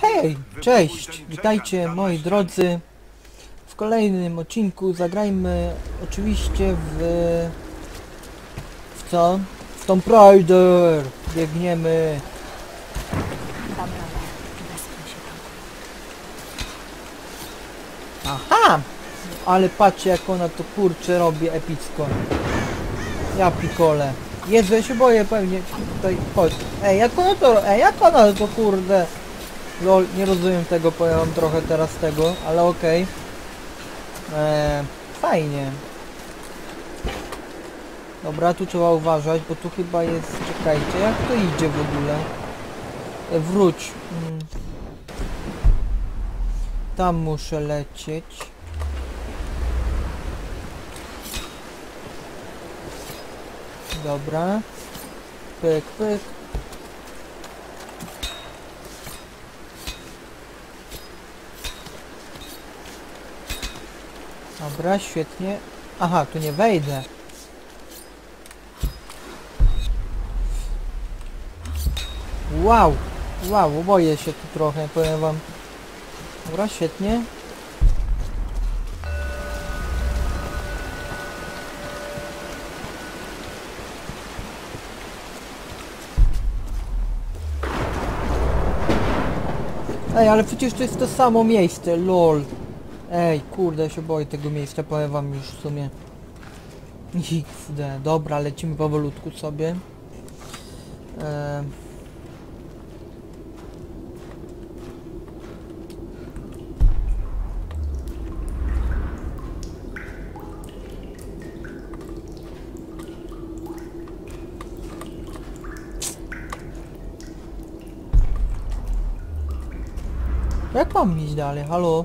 Hej, cześć, witajcie moi drodzy. W kolejnym odcinku zagrajmy oczywiście w... W co? W Tomb Raider! Biegniemy. Aha! Ale patrzcie jak ona to kurczę robi epicko. Ja pikole. Jezu, ja się boję pewnie tutaj... Chodź. Ej, jak ona to... Ej, jak ona to kurde... Lol, nie rozumiem tego, powiem wam trochę teraz tego, ale okej. Eee, fajnie. Dobra, tu trzeba uważać, bo tu chyba jest... Czekajcie, jak to idzie w ogóle? E, wróć. Mm. Tam muszę lecieć. Dobra. Pyk, pyk. Dobra, świetnie. Aha, tu nie wejdę. Wow! Wow, boję się tu trochę, powiem wam. Dobra, świetnie. Ej, ale przecież to jest to samo miejsce, lol. Ej, kurde, się boję tego miejsca, powiem wam już w sumie. XD, dobra, lecimy powolutku sobie. Eee, Jak mam iść dalej? Halo?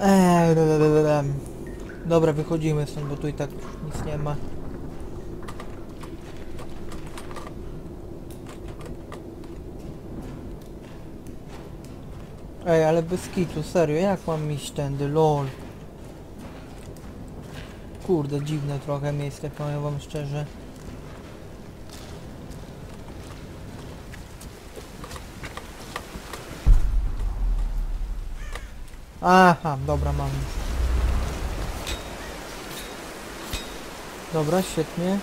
Eee, Dobra, wychodzimy stąd, bo tu i tak nic nie ma. Ej, ale bez kitu, serio, jak mam iść tędy, lol. Kurde, dziwne trochę miejsce, powiem wam szczerze. Aha, dobra, mam Dobra, świetnie.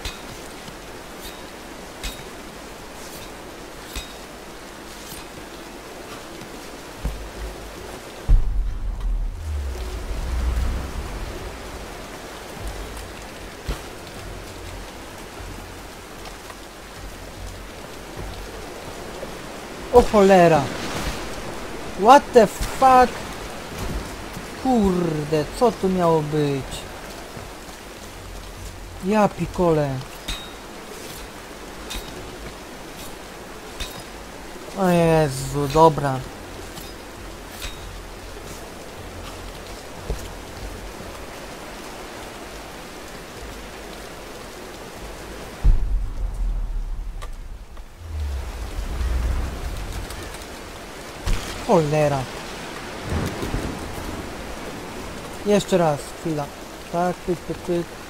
O cholera! What the fuck? Kurde, co tu miało być? Ja pikole. O Jezu, dobra. Cholera. Jeszcze raz, chwila. Tak, pyk, pyk, pyk.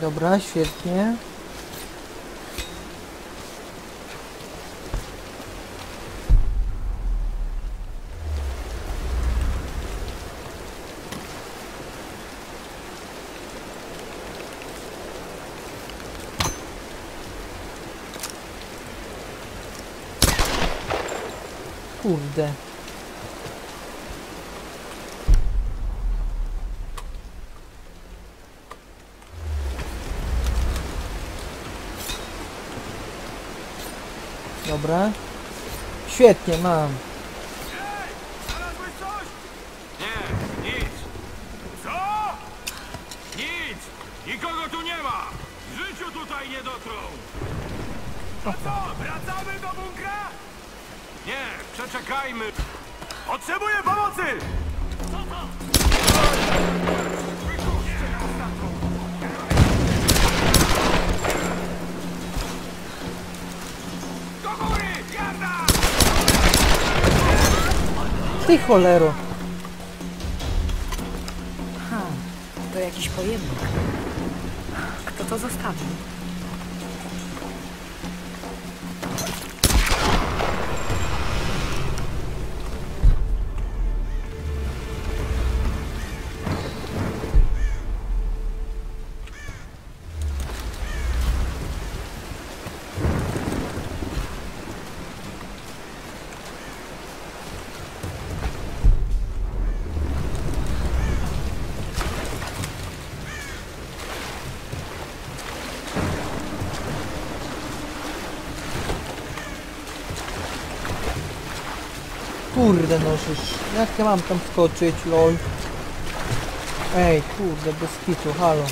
Dobra, świetnie. Kurde. Dobra. Świetnie, mam. Znalazłeś Ty cholero. Ha, to jakiś pojemnik. Kto to zostawił? Kurde no jak ja mam tam skoczyć, lol. Ej, kurde, bez kitu, halo.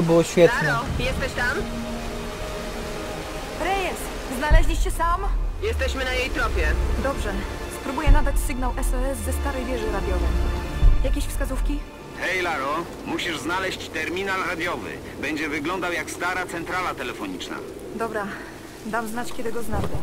To było świetne. Laro, jesteś tam? Reyes, znaleźliście sam? Jesteśmy na jej tropie. Dobrze. Spróbuję nadać sygnał SOS ze starej wieży radiowej. Jakieś wskazówki? Hej Laro, musisz znaleźć terminal radiowy. Będzie wyglądał jak stara centrala telefoniczna. Dobra. Dam znać, kiedy go znajdę.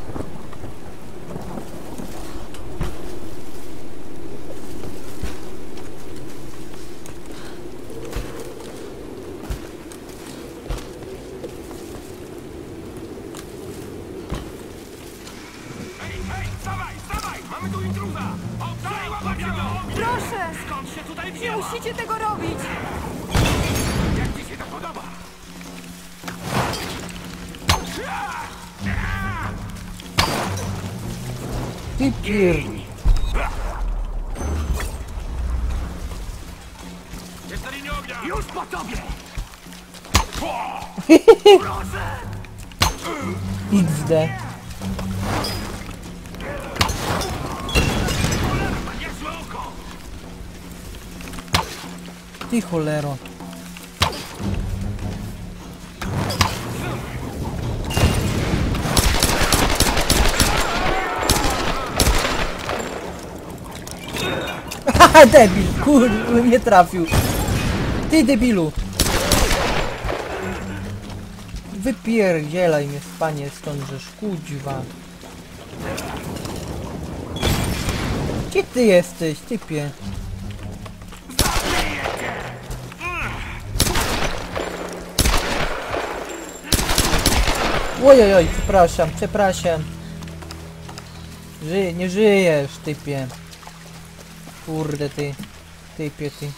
XD. Ty cholero. Haha, debil! Kurde, nie trafił. Ty debilu! Wypierdzielaj mnie, panie, stąd, żeż kuźwa. Gdzie ty jesteś, typie? Ojojoj, przepraszam, przepraszam. Ży nie żyjesz, typie. Kurde ty, typie ty.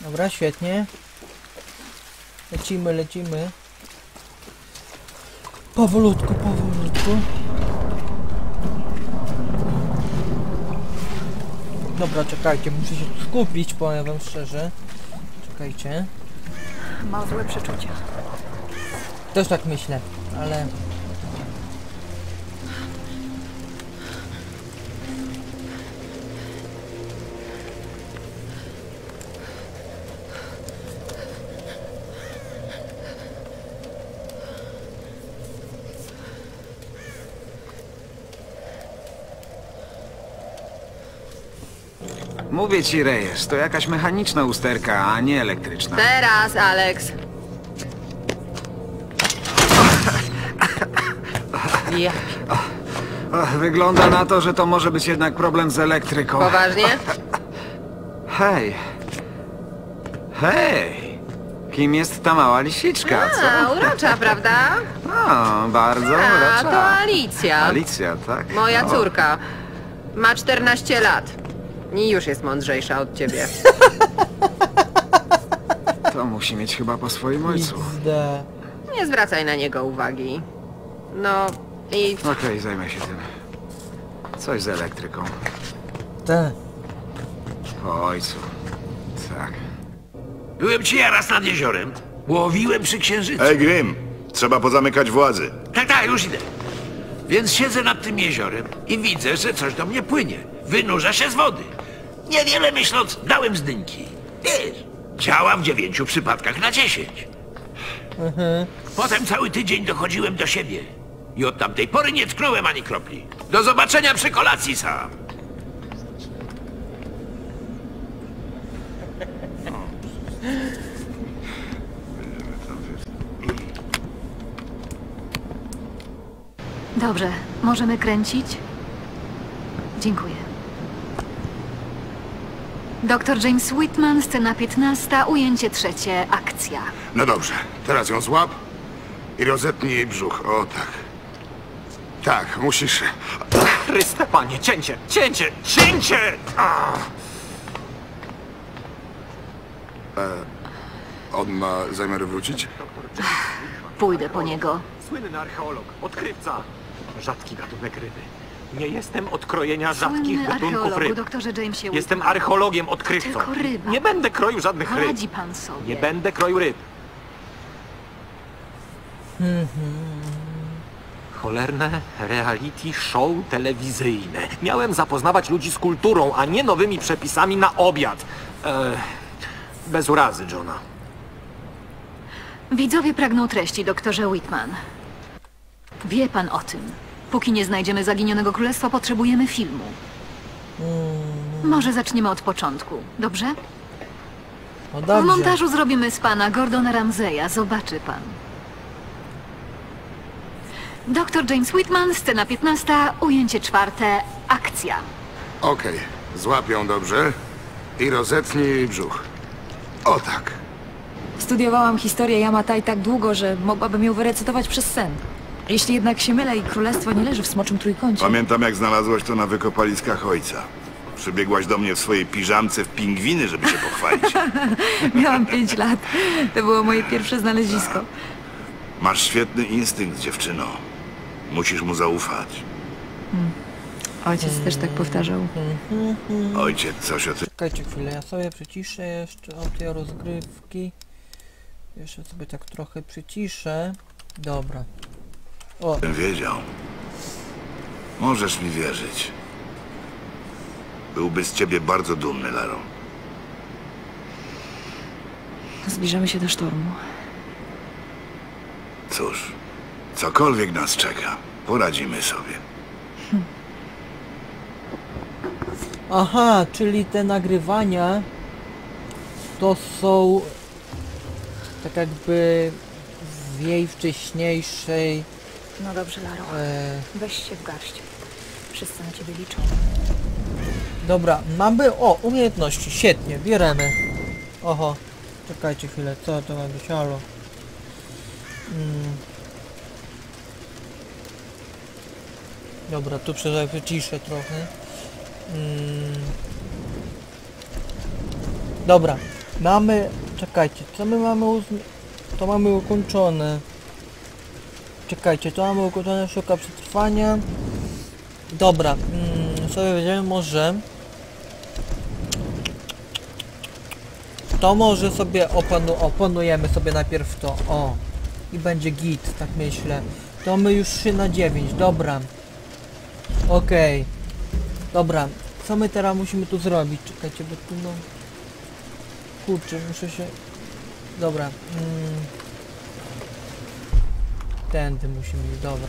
Dobra, świetnie. Lecimy, lecimy. Powolutku, powolutku. Dobra, czekajcie, muszę się skupić, powiem wam szczerze. Czekajcie. Mam złe przeczucia. Też tak myślę, ale... Mówię ci, Reyes, to jakaś mechaniczna usterka, a nie elektryczna. Teraz, Alex. Wygląda na to, że to może być jednak problem z elektryką. Poważnie? Hej. Hej. Kim jest ta mała lisiczka, co? A, urocza, prawda? O, bardzo A, to urocza. Alicja. Alicja, tak? Moja O, córka. Ma 14 lat. I już jest mądrzejsza od ciebie. To musi mieć chyba po swoim ojcu. Nie zwracaj na niego uwagi. No i Okej, zajmę się tym. Coś z elektryką. Te. Po ojcu. Tak. Byłem ci ja raz nad jeziorem. Łowiłem przy księżycu. Ej, Grim, trzeba pozamykać włazy. Tak, tak, już idę. Więc siedzę nad tym jeziorem i widzę, że coś do mnie płynie. Wynurza się z wody. Niewiele myśląc, dałem z dynki. Wiesz, działa w dziewięciu przypadkach na dziesięć. Potem cały tydzień dochodziłem do siebie. I od tamtej pory nie tknąłem ani kropli. Do zobaczenia przy kolacji sam. Dobrze, możemy kręcić? Dziękuję. Dr James Whitman, scena 15, ujęcie trzecie, akcja. No dobrze, teraz ją złap i rozetnij jej brzuch. O tak. Tak, musisz. Chryste, panie, cięcie, cięcie, cięcie! On ma zamiar wrócić? Pójdę po niego. Słynny archeolog, odkrywca. Rzadki gatunek ryby. Nie jestem od krojenia rzadkich gatunków ryb. doktorze Jamesie Jestem archeologiem, odkrywcą. Tylko ryba. Nie będę kroił żadnych ryb. Poradzi pan sobie. Nie będę kroił ryb. Cholerne reality show telewizyjne. Miałem zapoznawać ludzi z kulturą, a nie nowymi przepisami na obiad. E, bez urazy, Johna. Widzowie pragną treści, doktorze Whitman. Wie pan o tym. Póki nie znajdziemy zaginionego królestwa, potrzebujemy filmu. Może zaczniemy od początku, dobrze? No W dobrze. montażu zrobimy z pana Gordona Ramseya, zobaczy pan. Dr James Whitman, scena 15, ujęcie czwarte, akcja. Okej, złap ją dobrze i rozetnij jej brzuch. O tak. Studiowałam historię Yamatai tak długo, że mogłabym ją wyrecytować przez sen. Jeśli jednak się mylę i królestwo nie leży w smoczym trójkącie. Pamiętam, jak znalazłaś to na wykopaliskach ojca. Przybiegłaś do mnie w swojej piżamce w pingwiny, żeby się pochwalić. Miałam pięć lat. To było moje pierwsze znalezisko. Masz świetny instynkt, dziewczyno. Musisz mu zaufać. Ojciec też tak powtarzał. Ojciec coś o tym Czekajcie chwilę, ja sobie przyciszę jeszcze audio rozgrywki. Jeszcze sobie tak trochę przyciszę. Dobra. O, wiedział. Możesz mi wierzyć. Byłby z ciebie bardzo dumny, Laro. Zbliżamy się do sztormu. Cóż, cokolwiek nas czeka, poradzimy sobie. Aha, czyli te nagrywania to są tak jakby w jej wcześniejszej No dobrze, Laro. e, Weź się w garść. Wszyscy na ciebie liczą. Dobra, mamy o umiejętności, świetnie, bierzemy. Oho, czekajcie chwilę, co to ma być, halo. Mm. Dobra, tu prze- przyciszę trochę. Mm. Dobra, mamy, czekajcie, co my mamy uzmi... To mamy ukończone. Czekajcie, to mamy ukończone, szuka przetrwania. Dobra, mm, sobie weźmiemy może... To może sobie opanu opanujemy sobie najpierw to, o. I będzie git, tak myślę. To my już 3 na 9, dobra. Okej. Dobra, co my teraz musimy tu zrobić? Czekajcie, bo tu no... Kurczę, muszę się... Dobra. Mm. Tędy musimy iść, dobra.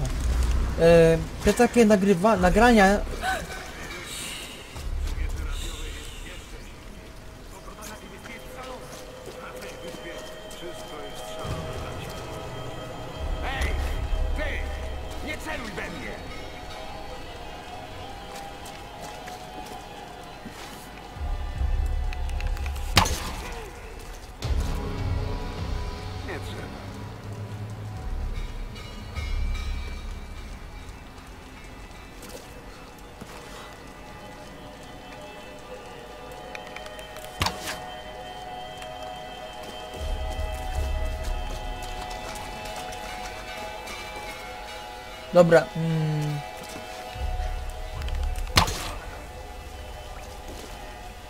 E, te takie nagrywa... nagrania... Dobra. Mm.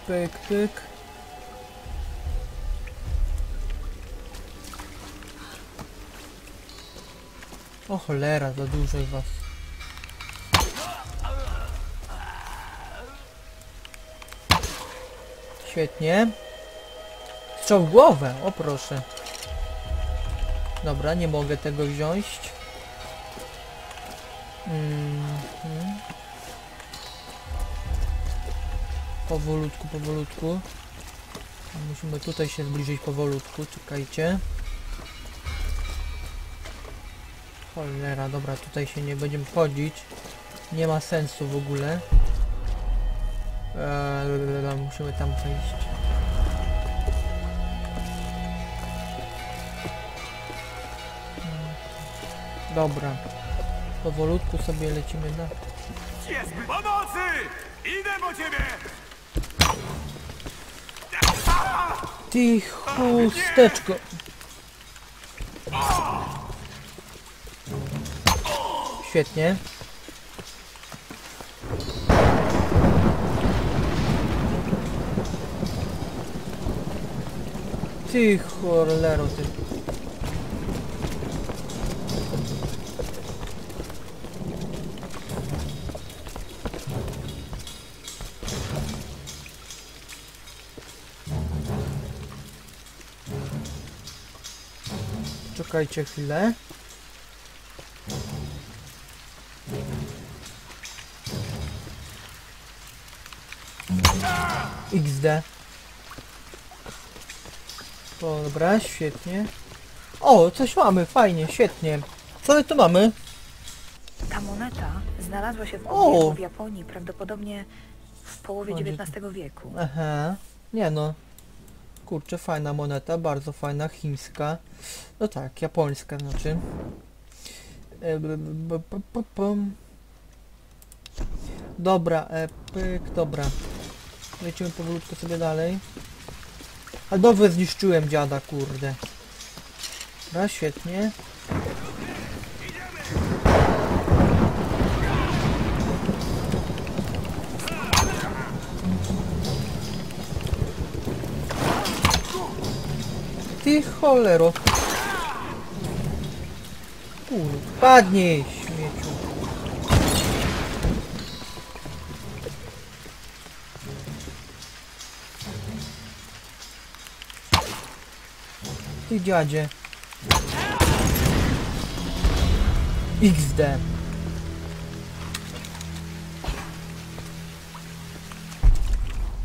Pyk, pyk. O cholera, za dużo jest was. Świetnie. Strzał w głowę, o proszę. Dobra, nie mogę tego wziąć. Mhm. Powolutku, powolutku. Musimy tutaj się zbliżyć powolutku, czekajcie. Cholera, dobra, tutaj się nie będziemy wchodzić. Nie ma sensu w ogóle. Eee, musimy tam przejść. Dobra. Powolutku sobie lecimy na... Pomocy! Idę po ciebie! Ty chusteczko. Świetnie. Ty cholero, ty. Czekajcie chwilę. XD. Dobra, świetnie. O, coś mamy, fajnie, świetnie. Co my tu mamy? Ta moneta znalazła się w obiegu w Japonii prawdopodobnie w połowie XIX wieku. Aha. Nie no. Kurczę, fajna moneta, bardzo fajna, chińska. No tak, japońska znaczy. E. Dobra, e, pyk, dobra. Lecimy powolutku sobie dalej. A dobrze zniszczyłem dziada, kurde. Dobra, świetnie. Ty cholero. Padnij, śmieciu. Ty dziadzie. XD.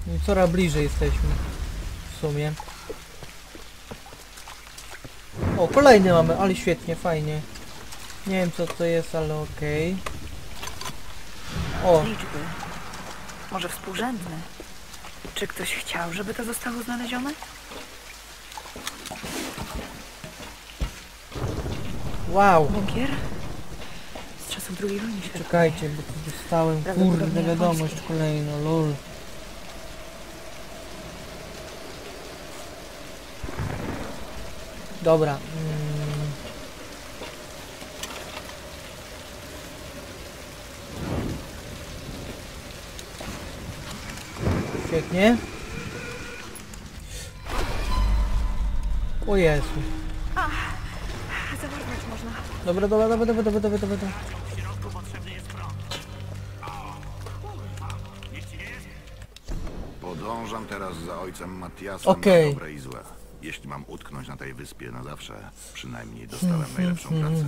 No i coraz bliżej jesteśmy. W sumie. O, kolejny mamy, ale świetnie, fajnie. Nie wiem co to jest, ale okej. O, Liczby. Może współrzędne. Czy ktoś chciał, żeby to zostało znalezione? wow. Bunkier? Z czasów II wojny światowej. Czekajcie, bo tu dostałem, Prawdopodobnie kurde, wiadomość japoński. kolejna, lol. Dobra. Mm. Świetnie. O Jezu. Można. Dobra, dobra, dobra, dobra, dobra, dobra, dobra. Podążam teraz za ojcem Matiasem Okej. na dobre i złe. Jeśli mam utknąć na tej wyspie na zawsze, przynajmniej dostałem najlepszą pracę.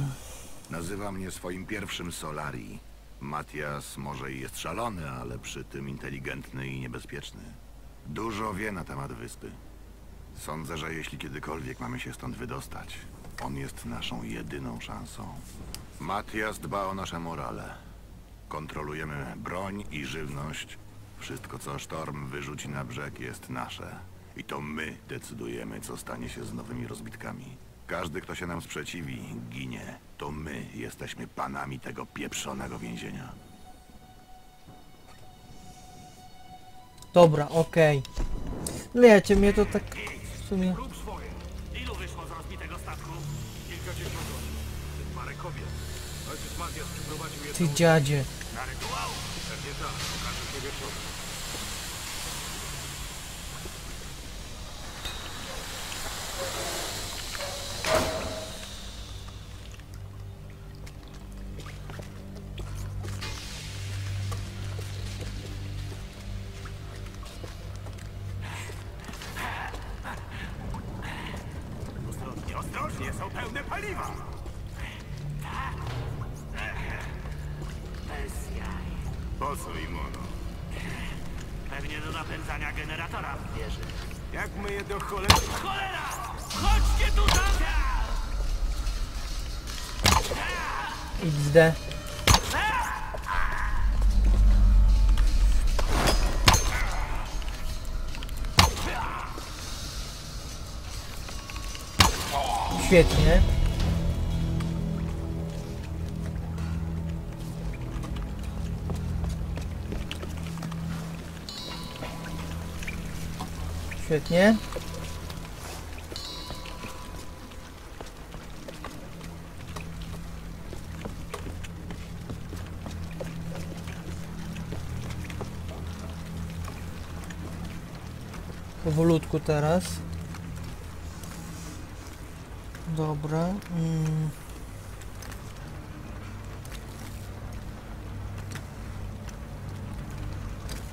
Nazywa mnie swoim pierwszym Solari. Matias może i jest szalony, ale przy tym inteligentny i niebezpieczny. Dużo wie na temat wyspy. Sądzę, że jeśli kiedykolwiek mamy się stąd wydostać, on jest naszą jedyną szansą. Matias dba o nasze morale. Kontrolujemy broń i żywność. Wszystko, co sztorm wyrzuci na brzeg, jest nasze. I to my decydujemy, co stanie się z nowymi rozbitkami. Każdy, kto się nam sprzeciwi, ginie. To my jesteśmy panami tego pieprzonego więzienia. Dobra, okej. Wiecie, mnie to tak w sumie... Ilu wyszło z rozbitego statku? Kilkadziesiąt osób. Parę kobiet. Ty dziadzie. Świetnie. Świetnie. Powolutku teraz. Dobra. Mm.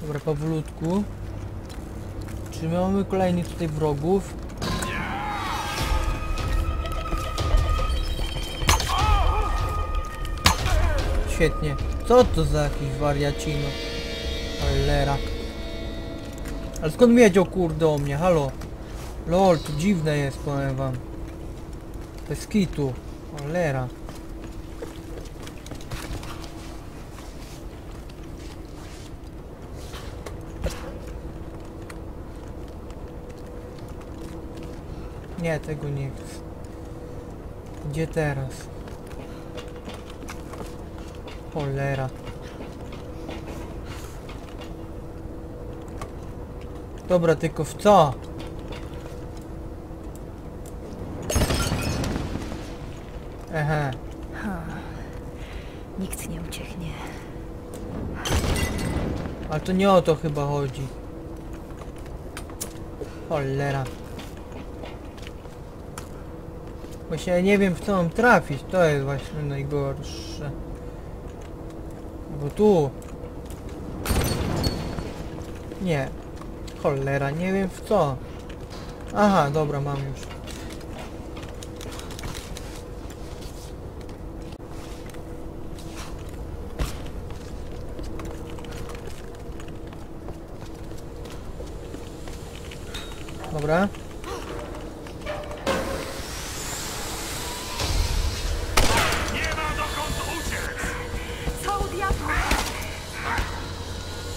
Dobra, powolutku. Czy my mamy kolejnych tutaj wrogów? Świetnie. Co to za jakiś wariacino? Cholera. Ale skąd wiedział kurde o mnie? Halo? Lol, to dziwne jest, powiem wam. Bez kitu. Nie, tego nie chcę. Gdzie teraz? Cholera. Dobra, tylko w co? Aha. Nikt nie ucieknie. Ale to nie o to chyba chodzi. Cholera. Właśnie ja nie wiem w co mam trafić, to jest właśnie najgorsze. Bo tu... Nie. Cholera, nie wiem w co. Aha, dobra, mam już. Dobra. Nie ma dokąd uciec! Co u diabła?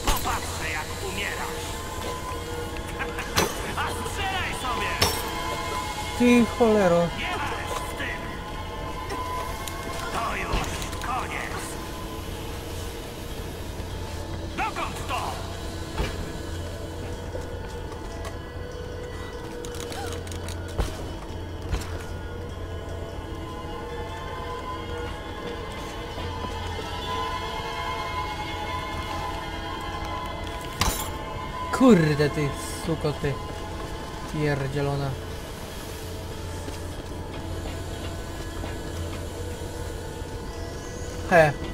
Popatrzę, jak umierasz! A strzelaj sobie! Ty cholero. Kurde ty suko ty. Pierdzielona. He.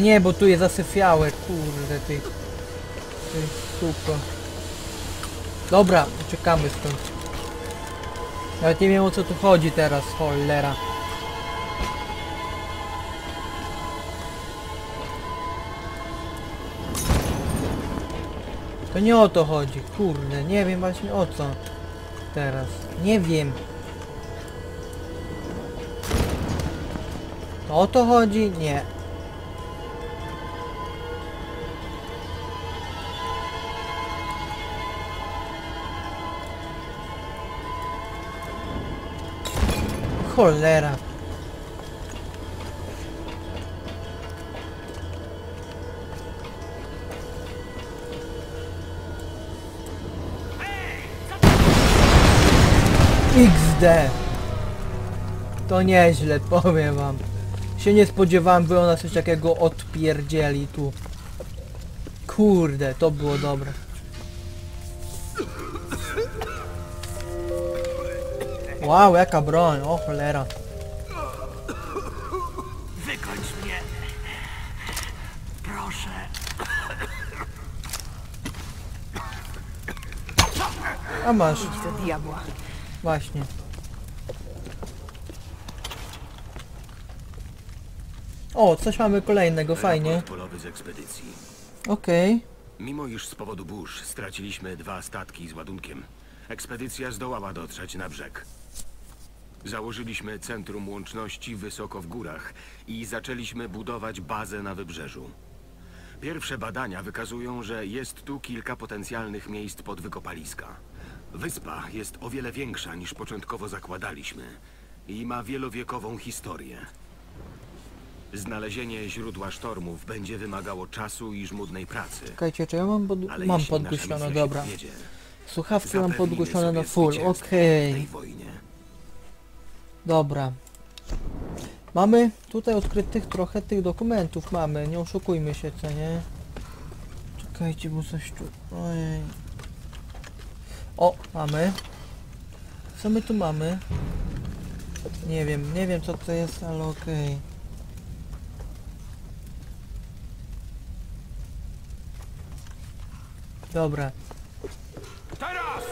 Nie, bo tu jest zasyfiałe, kurde ty. Ty suko. Dobra, uciekamy stąd. Nawet nie wiem o co tu chodzi teraz, cholera. To nie o to chodzi, kurde, nie wiem właśnie o co. Teraz, nie wiem. To o to chodzi? Nie. Cholera. XD. To nieźle, powiem wam. Się nie spodziewałem, by ona coś takiego odpierdzieli tu. Kurde, to było dobre. Wow, jaka broń, o cholera. Wykończ mnie. Proszę. A masz, Idź do diabła. właśnie. O, coś mamy kolejnego, fajnie. Raport polowy z ekspedycji. Okej. Mimo iż z powodu burz straciliśmy dwa statki z ładunkiem, ekspedycja zdołała dotrzeć na brzeg. Założyliśmy centrum łączności wysoko w górach i zaczęliśmy budować bazę na wybrzeżu. Pierwsze badania wykazują, że jest tu kilka potencjalnych miejsc pod wykopaliska. Wyspa jest o wiele większa niż początkowo zakładaliśmy i ma wielowiekową historię. Znalezienie źródła sztormów będzie wymagało czasu i żmudnej pracy. Czekajcie, czy ja mam, pod... Ale mam podgłośnione, dobra. powiedzie, Słuchawki mam podgłośnione na full, okej. wojnie. Dobra. Mamy tutaj odkrytych trochę tych dokumentów mamy, nie oszukujmy się, co nie? Czekajcie, bo coś tu... Ojej. O, mamy. Co my tu mamy? Nie wiem, nie wiem co to jest, ale okej. Dobra. Teraz!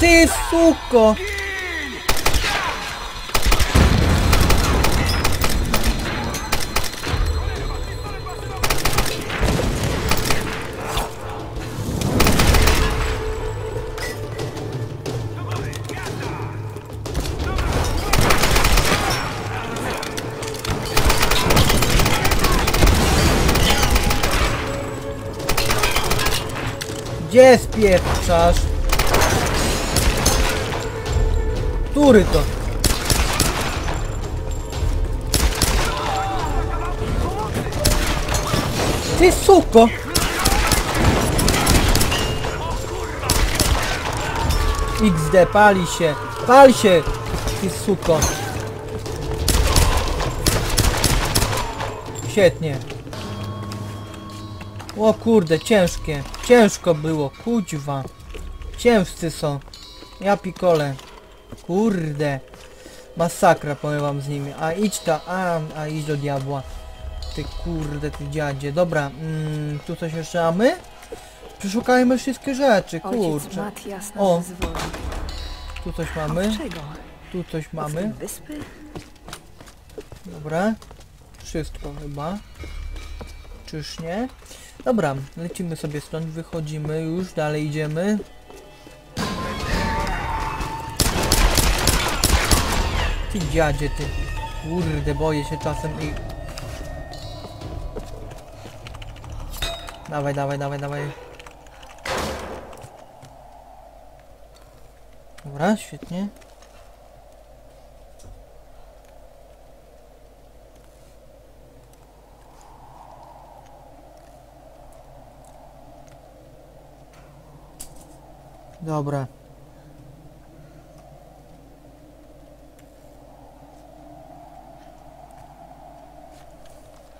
Ty suko! Gdzie spieprzasz? Który to? Ty suko! XD, pali się! Pal się! Ty suko! Świetnie. O kurde, ciężkie. Ciężko było, kuźwa. Ciężcy są. Ja pikole. Kurde. Masakra powiem wam z nimi. A idź ta, a, a idź do diabła. Ty kurde, ty dziadzie. Dobra, mm, tu coś jeszcze mamy? Przeszukajmy wszystkie rzeczy, kurczę. O. Tu coś mamy, tu coś mamy. Dobra. Wszystko chyba. Czyż nie? Dobra, lecimy sobie stąd, wychodzimy już, dalej idziemy. Ty dziadzie, ty. Kurde, boję się czasem i... Dawaj, dawaj, dawaj, dawaj. Dobra, świetnie. Dobra.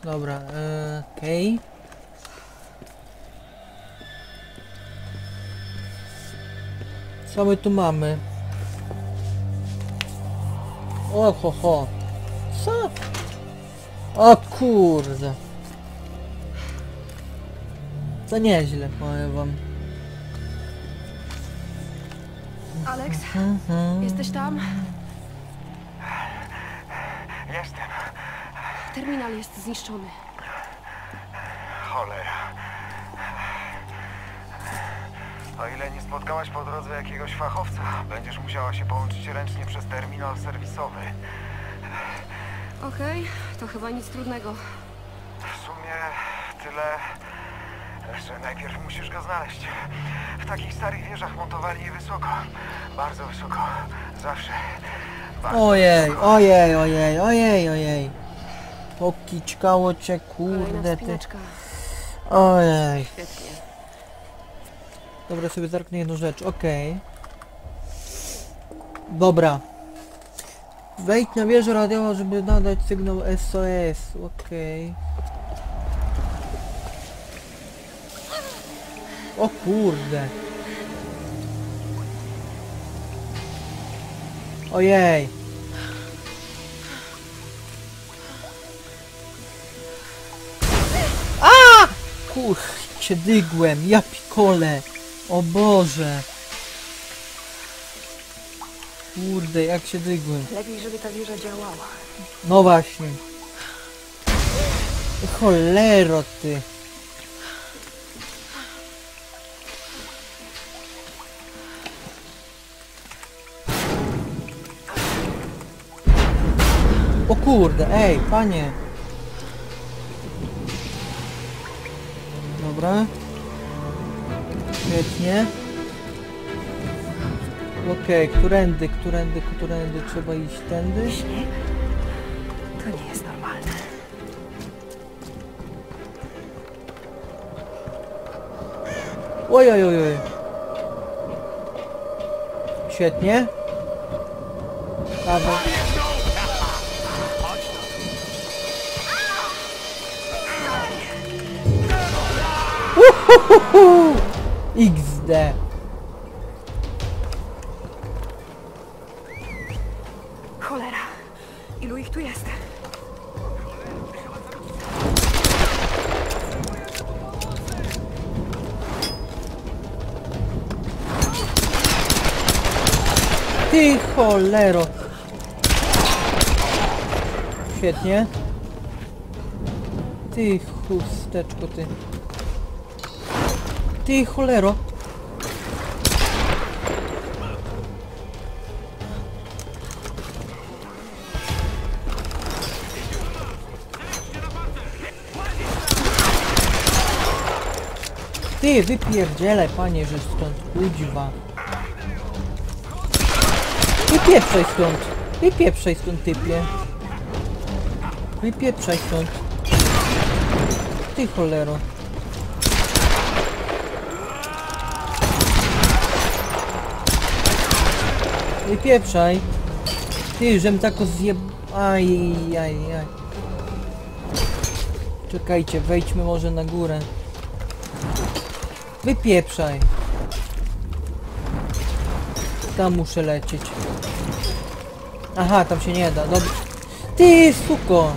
Dobra, okej. Co my tu mamy? O ho ho. Co? O kurde. To nieźle, powiem wam. Alex, Mhm. jesteś tam? Jestem. Terminal jest zniszczony. Cholera. O ile nie spotkałaś po drodze jakiegoś fachowca, będziesz musiała się połączyć ręcznie przez terminal serwisowy. Okej, to chyba nic trudnego. W sumie tyle, że najpierw musisz go znaleźć. W takich starych wieżach montowali je wysoko. Bardzo wysoko. Zawsze. Ojej, ojej, ojej, ojej, ojej. Pokiczkało cię, kurde ty. Ojej. Świetnie. Dobra, sobie zerknę jedną rzecz, okej. Dobra. Wejdź na wieżę radiową, żeby nadać sygnał SOS, okej. O kurde. Ojej. A! Kurczę, dygłem, ja pikole. O Boże. Kurde, jak się dygłem. Lepiej, żeby ta wieża działała. No właśnie. Cholero ty. Kurde, ej, panie. Dobra. Świetnie. Okej, którędy, którędy, którędy trzeba iść tędy? Śnieg? To nie jest normalne. Oj, oj, oj, oj. Świetnie. Prawo. Ty cholero. Świetnie. Ty chusteczko ty. Ty cholero. Ty wypierdzielaj panie, że stąd kuźwa. Wypieprzaj stąd. Wypieprzaj stąd typie. Wypieprzaj stąd. Ty cholero. Wypieprzaj. Ty, żem tako zjeb... Aj, aj, aj. Czekajcie, wejdźmy może na górę. Wypieprzaj. Tam muszę lecieć. Aha, tam się nie da. Dobra. Ty, suko!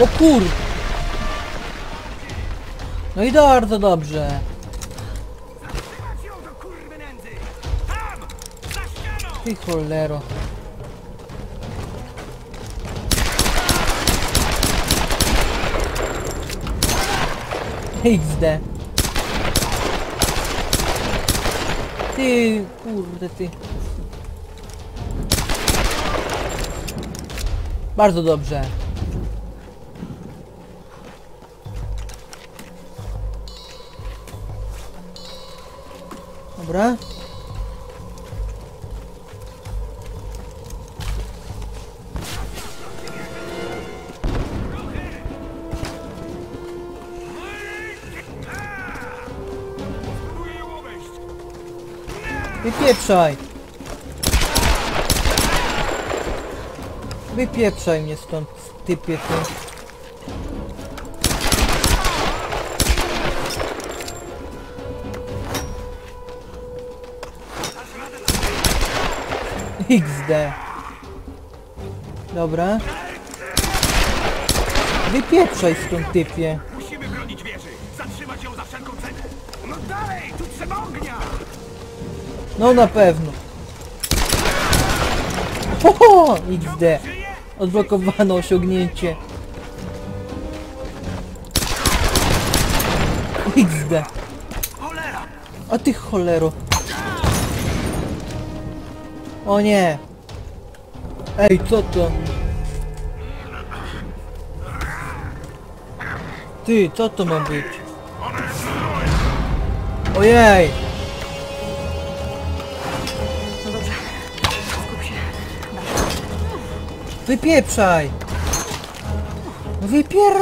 O kur... No i bardzo dobrze. Ty cholero. XD. Ty, kurde ty. Bardzo dobrze. Dobra. Wypieprzaj! Wypieprzaj mnie stąd, typie ty. XD. Dobra. Wypieprzaj stąd, typie. No na pewno. Hoho! XD. Odblokowano osiągnięcie. XD. A ty cholero. O nie. Ej, co to? Ty, co to ma być? Ojej! Wypieprzaj! Wypier...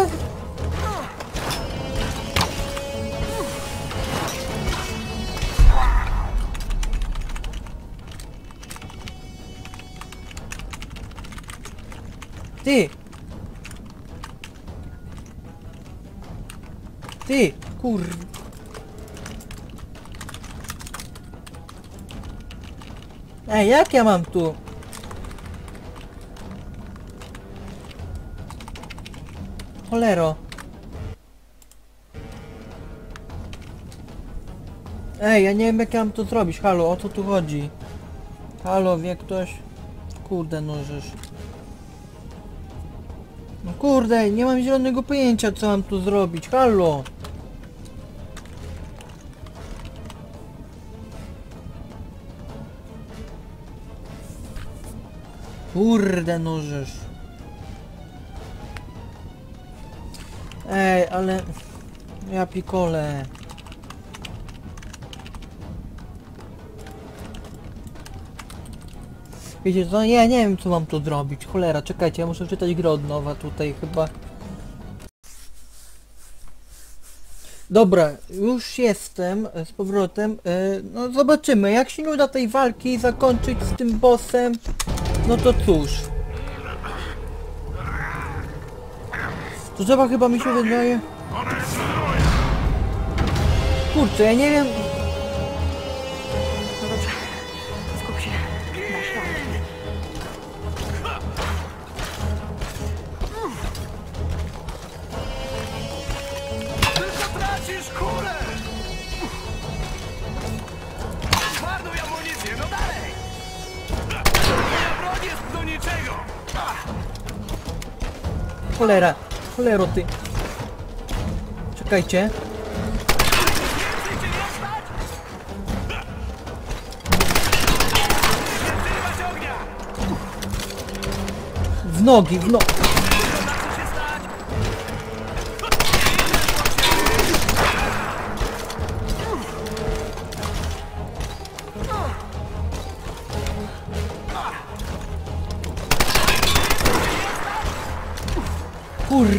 Ty! Ty! Kur... Ej, jak ja mam tu? Cholero. Ej, ja nie wiem jak ja mam to zrobić. Halo, o co tu chodzi? Halo, wie ktoś? Kurde, no żeż. No kurde, nie mam zielonego pojęcia co mam tu zrobić. Halo. Kurde, no ale... Ja pikole. Wiecie co, ja nie wiem co mam tu zrobić. Cholera, czekajcie, ja muszę czytać grę od nowa tutaj chyba. Dobra, już jestem z powrotem. E, No zobaczymy, jak się nie uda tej walki zakończyć z tym bossem, no to cóż. To trzeba chyba mi się wydaje. Kurczę, ja nie wiem. No dobrze. Skup się. Dasz radę. Tylko tracisz kulę! Marnuj amunicję, no dalej! Moja broń jest do niczego! Cholera, cholero ty. Czekajcie. W nogi, w nogi.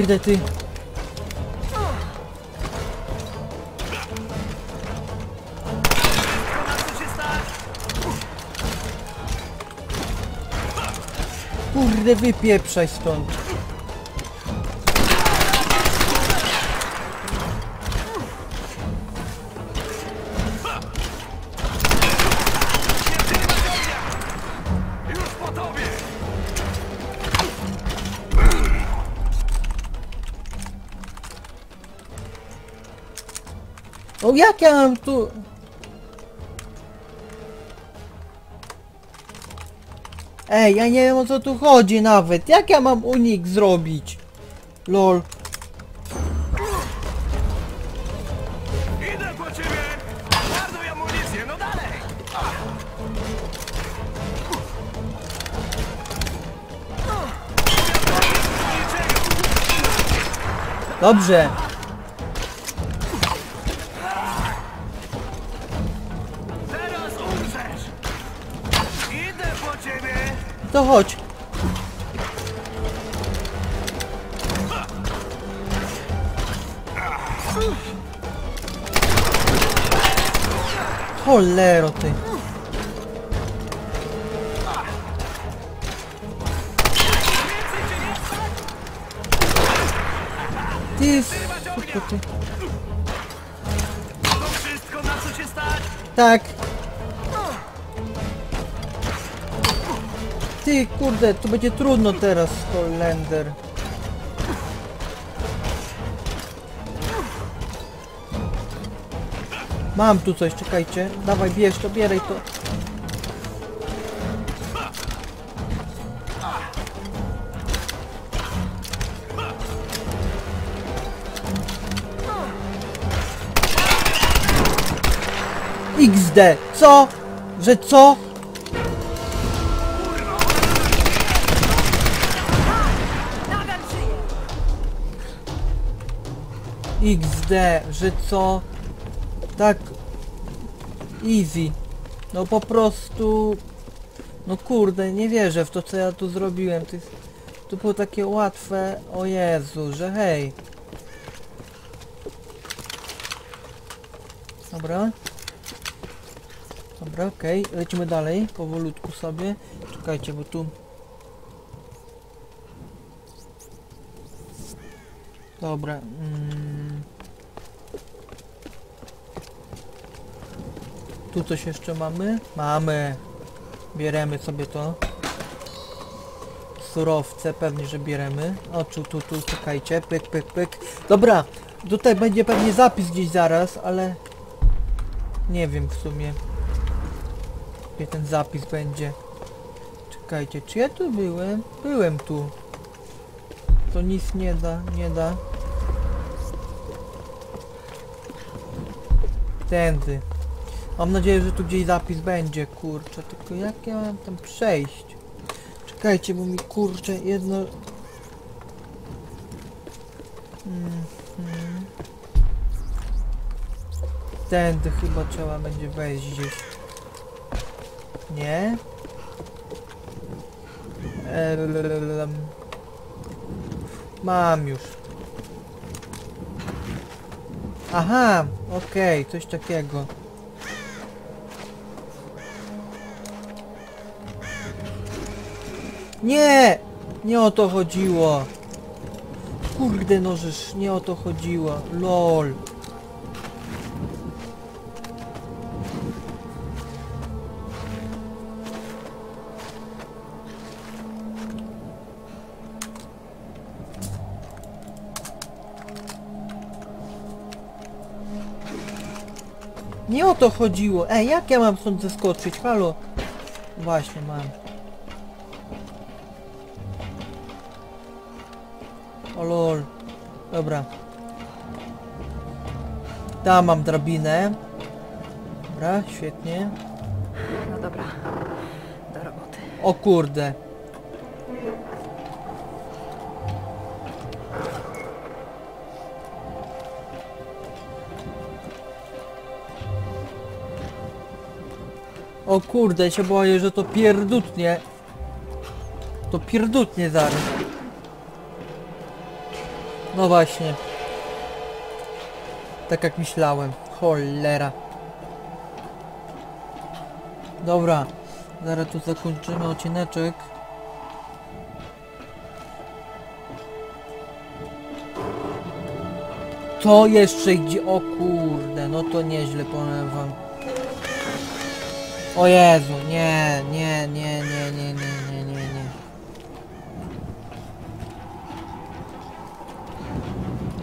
Kurde ty. Kurde wypieprzaj stąd. Jak ja mam tu... Ej, ja nie wiem o co tu chodzi nawet. Jak ja mam unik zrobić? Lol. Idę po ciebie! Amunicję, no dalej! Dobrze. To chodź. Cholero ty. Ty ty. To wszystko, na co się stać? Tak. Ty kurde, to będzie trudno teraz, Holender. Mam tu coś, czekajcie. Dawaj, bierz to, bieraj to. XD! Co? Że co? XD, że co? Tak easy. No po prostu... No kurde, nie wierzę w to, co ja tu zrobiłem. To, jest, to było takie łatwe. O Jezu, że hej. Dobra. Dobra, okej. Lecimy dalej, powolutku sobie. Czekajcie, bo tu... Dobra. Mm. Tu coś jeszcze mamy? Mamy. Bieremy sobie to. Surowce, pewnie, że bieremy. O, tu, tu, tu, czekajcie. Pyk, pyk, pyk. Dobra. Tutaj będzie pewnie zapis gdzieś zaraz, ale... Nie wiem w sumie. Gdzie ten zapis będzie. Czekajcie, czy ja tu byłem? Byłem tu. To nic nie da, nie da. Tędy. Mam nadzieję, że tu gdzieś zapis będzie, kurczę. Tylko jak ja mam tam przejść? Czekajcie, bo mi kurczę jedno... Mhm. Tędy chyba trzeba będzie wejść gdzieś. Nie? Eee, Mam już. Aha, okej, coś takiego. Nie! Nie o to chodziło. Kurde nożysz, nie o to chodziło. LOL. Nie o to chodziło. Ej, jak ja mam stąd zeskoczyć? Halo? Właśnie, mam. Lol. Dobra. Tam mam drabinę. Dobra, świetnie. No dobra, do roboty. O kurde. O kurde, się boję, że to pierdutnie. To pierdutnie zaraz. No właśnie. Tak jak myślałem. Cholera. Dobra. Zaraz tu zakończymy odcineczek. To jeszcze gdzie? O kurde, no to nieźle powiem wam. O Jezu, nie, nie, nie, nie, nie, nie.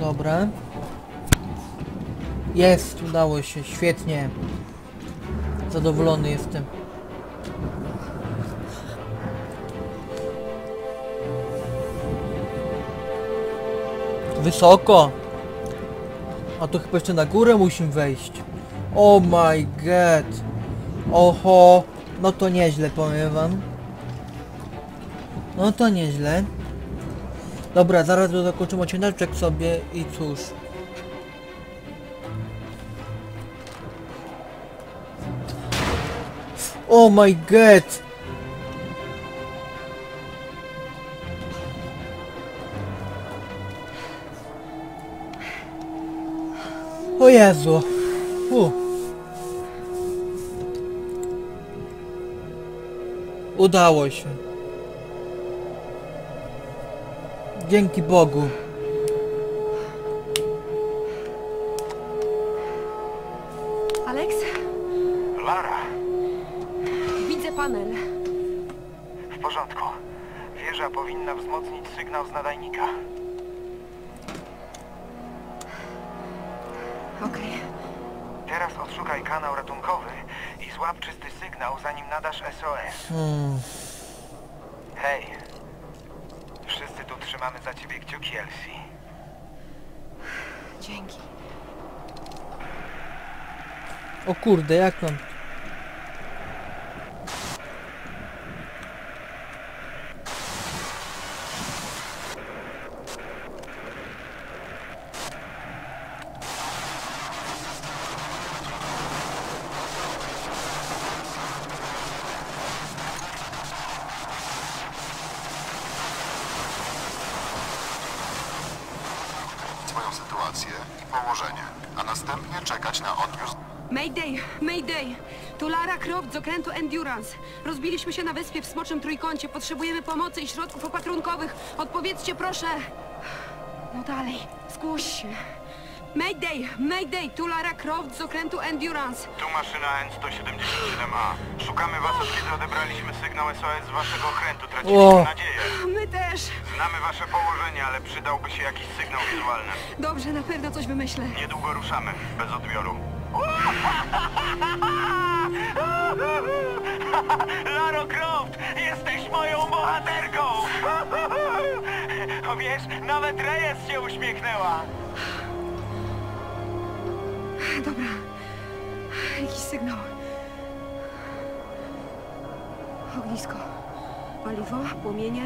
Dobra. Jest, udało się, świetnie. Zadowolony jestem. Wysoko. A to chyba jeszcze na górę musimy wejść. Oh my god. Oho. No to nieźle, powiem wam. No to nieźle. Dobra, zaraz zakończymy odcineczek sobie i cóż. Oh my god! O Jezu! U. Udało się. Dzięki Bogu. Alex, Lara, widzę panel. w porządku. Wieża powinna wzmocnić sygnał z nadajnika. Okej. Teraz odszukaj kanał ratunkowy i złap czysty sygnał, zanim nadasz SOS. Hmm. Hej, trzymamy za ciebie kciuki, Elsie. Dzięki. O kurde, jak mam... twoją sytuację i położenie, a następnie czekać na odbiór Mayday, Mayday! Tu Lara Croft z okrętu Endurance. Rozbiliśmy się na wyspie w Smoczym Trójkącie. Potrzebujemy pomocy i środków opatrunkowych. Odpowiedzcie proszę! No dalej, zgłoś się. Mayday, Mayday! Tu Lara Croft z okrętu Endurance. Tu maszyna N-177A. Szukamy was od kiedy odebraliśmy sygnał SOS z waszego okrętu. Traciliśmy nadzieję. My też. Znamy wasze położenie, ale przydałby się jakiś sygnał wizualny. Dobrze, na pewno coś wymyślę. Niedługo ruszamy, bez odbioru. Laro Croft, jesteś moją bohaterką! Wiesz, nawet Reyes się uśmiechnęła. Dobra. Jakiś sygnał. Ognisko. Paliwo, płomienie.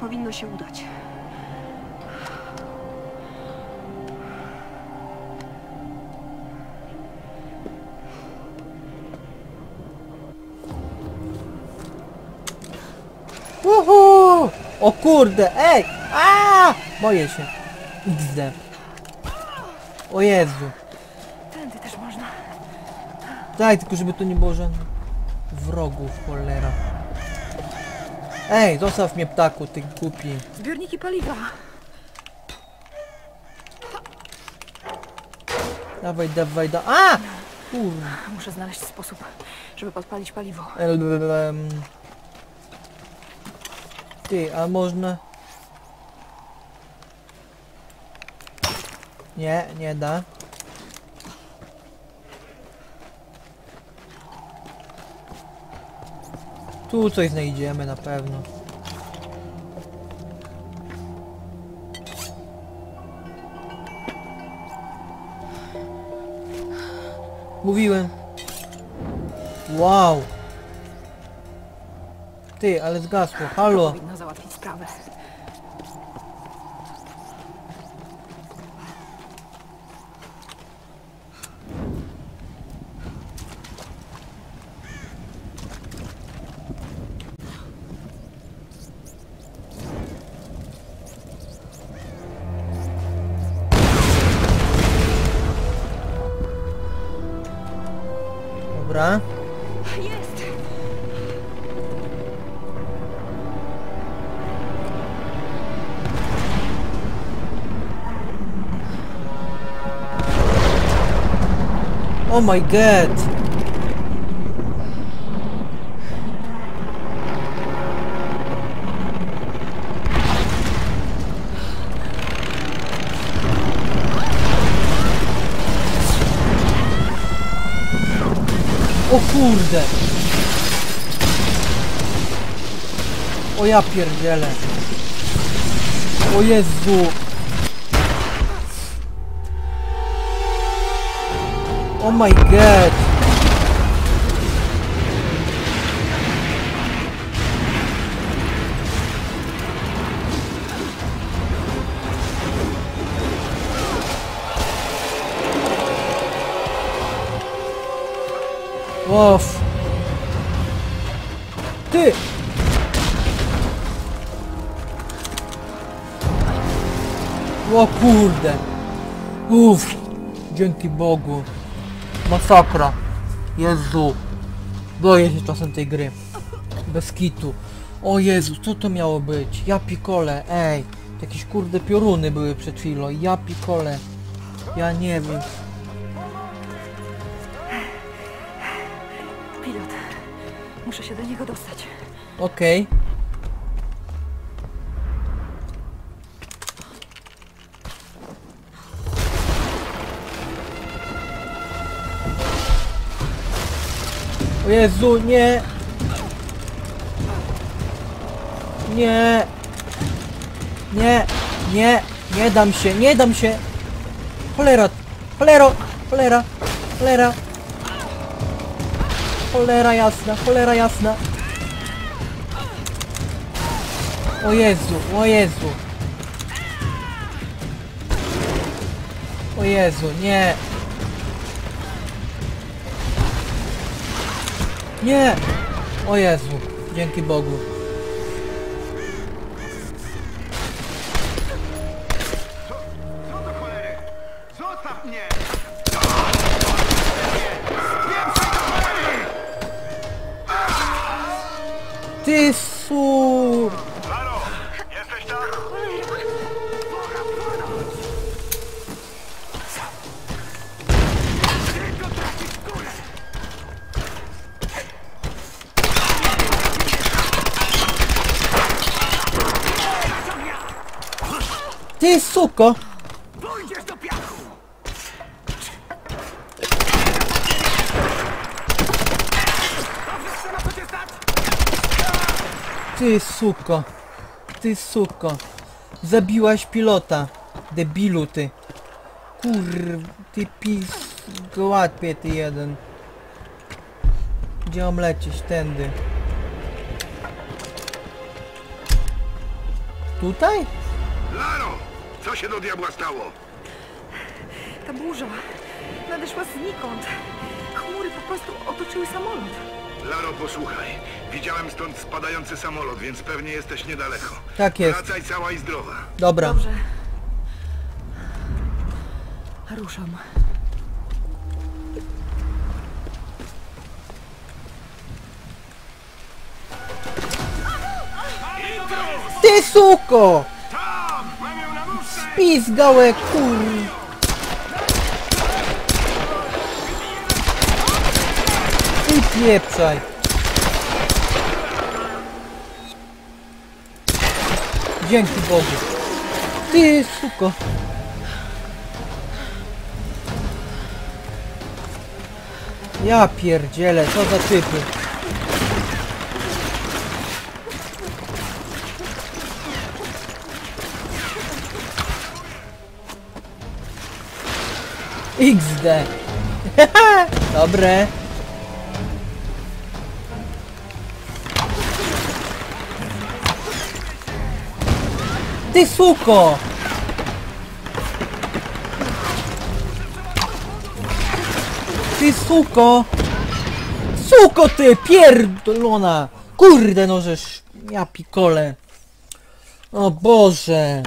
Powinno się udać. Uhu! O kurde, ej! A! Boję się. XD. O Jezu. Tędy też można. Daj, tylko żeby tu nie było żadnych wrogów, cholera. Ej, zostaw mnie ptaku, ty głupi. Zbiorniki paliwa. Dawaj, dawaj, da... A! Kurwa. Muszę znaleźć sposób, żeby podpalić paliwo. Elblem. Ty, a można... Nie, nie da. Tu coś znajdziemy na pewno. Mówiłem. Wow. Ty, ale zgasło. Halo. Powinno załatwić sprawę. Oh my god. O kurde. O ja pierdzielę. O Jezu. Oh my god. Off. Ty! O kurde. Uff. Dzięki Bogu. Masakra. Jezu. Boję się czasem tej gry. Bez kitu. O Jezu, co to miało być? Ja pikole, ej. Jakieś kurde pioruny były przed chwilą. Ja pikole. Ja nie wiem. Pilot. Muszę się do niego dostać. Okej. Jezu, nie! Nie! Nie! Nie! Nie dam się, nie dam się! Cholera! Cholero! Cholera! Cholera! Cholera jasna, cholera jasna! O Jezu, o Jezu! O Jezu, nie! Nie! O Jezu, dzięki Bogu. Stać? Ty suko! Ty suko! Zabiłaś pilota! Debilu ty! Kur... Ty pis... Gołatpie ty jeden! Gdzie mam lecieć? Tędy. Tutaj? Co się do diabła stało? Ta burza nadeszła znikąd. Chmury po prostu otoczyły samolot. Laro, posłuchaj. Widziałem stąd spadający samolot, więc pewnie jesteś niedaleko. Tak jest. Wracaj cała i zdrowa. Dobra. Dobrze. Ruszam. Ty suko! Spizgałe kur... Ty pieprzaj! Dzięki Bogu! Ty suko! Ja pierdzielę, co za typy! XD. Dobre. Ty suko! Ty suko! Suko ty pierdolona! Kurde no żeż... Ja pikole. O Boże.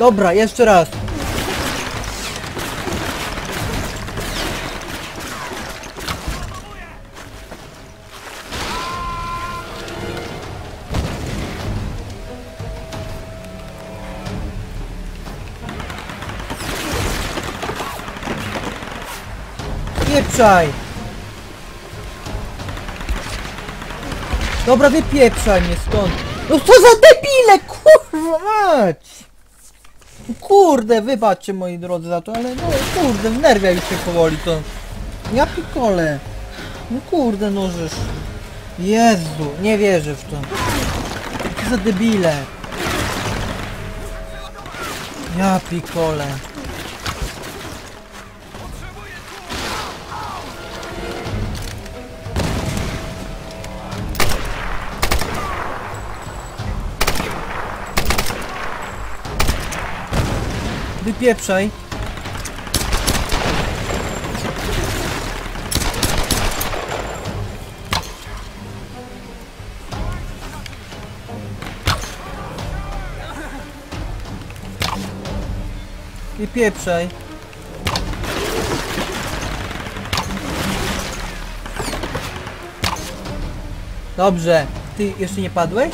Dobra, jeszcze raz. Pieprzaj! Dobra, wypieprzaj mnie stąd! No co za debile, kurwa mać! Kurde, wybaczcie moi drodzy za to, ale no kurde, wnerwia już się powoli to. Ja pikole. No kurde, no żeż. Jezu, nie wierzę w to. Za debile. Ja pikole. Wypieprzaj. Wypieprzaj. Dobrze. Ty jeszcze nie padłeś?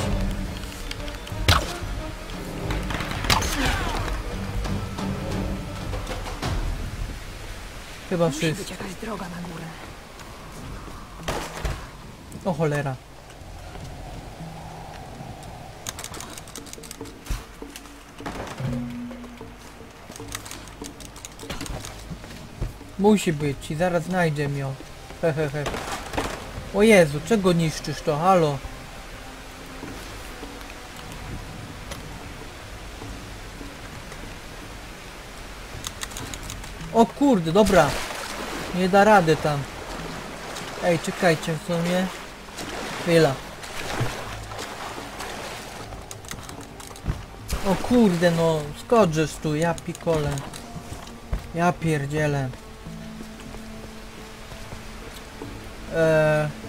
Chyba Musi być wszyscy. jakaś droga na górę. O cholera. Musi być i zaraz znajdę ją. Hehehe. O Jezu, czego niszczysz to? Halo. O kurde, dobra. Nie da rady tam. Ej, czekajcie w sumie. Chwila. O kurde no, skoczysz tu, ja pikole. Ja pierdzielę. Eee...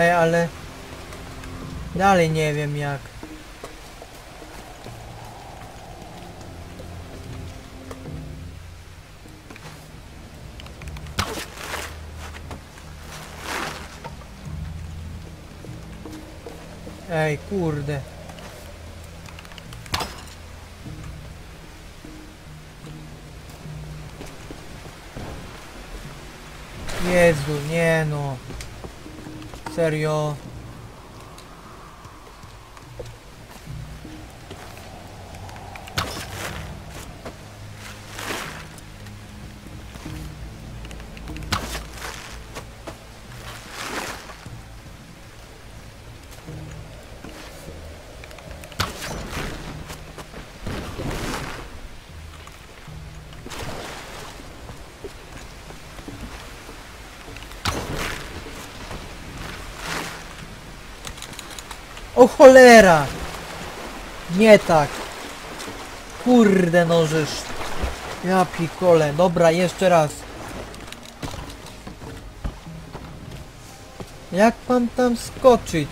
Ej, ale... Dalej nie wiem jak. Ej, kurde. Jezu, nie no. Serio. Cholera! Nie tak. Kurde nożysz. Ja pikole. Dobra, jeszcze raz. Jak mam tam skoczyć?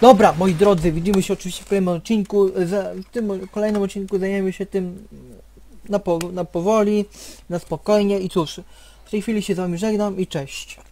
Dobra, moi drodzy, widzimy się oczywiście w kolejnym odcinku. Za, w tym kolejnym odcinku zajmiemy się tym na, po, na powoli, na spokojnie i cóż, w tej chwili się z wami żegnam i cześć.